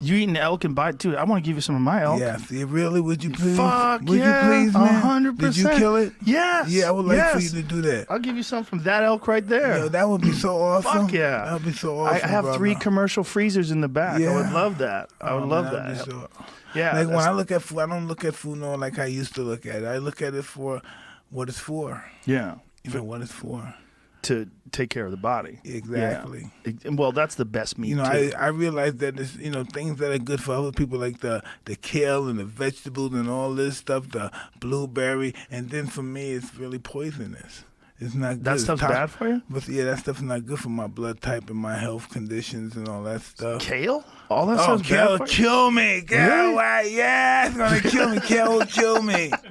You eating elk and bite too? I want to give you some of my elk. Yes. Yeah, really? Would you please? Fuck Would yeah, you please, man? hundred Did you percent. kill it? Yes. Yeah, I would like for you to do that. I'll give you some from that elk right there. Yo, that would be so awesome. Fuck yeah. That would be so awesome. I have brother. three commercial freezers in the back. I would love that. I oh, would Oh, love man, that'd be so- yeah. like when I look at food, I don't look at food no like I used to look at it. I look at it for what it's for. yeah. You know what it's for. To take care of the body. Exactly. Yeah. Well, that's the best meat You know, too. I, I realize that there's you know things that are good for other people like the the kale and the vegetables and all this stuff, the blueberry, and then for me it's really poisonous. It's not good. that stuff's tox- bad for you. But yeah, that stuff's not good for my blood type and my health conditions and all that stuff. Kale? All that Oh, stuff's kale bad for you? kill me. Kale, Really? why? Yeah, it's gonna kill me. Kale will kill me.